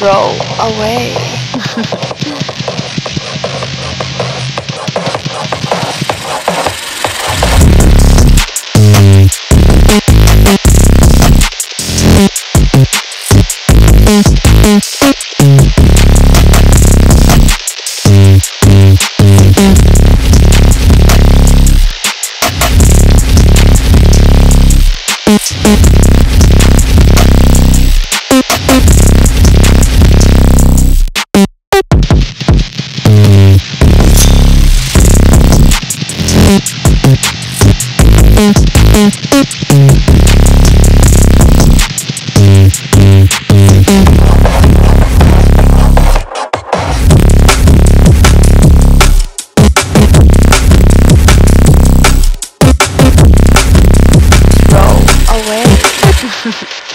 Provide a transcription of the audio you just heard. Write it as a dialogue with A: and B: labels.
A: Throw away. Throw away.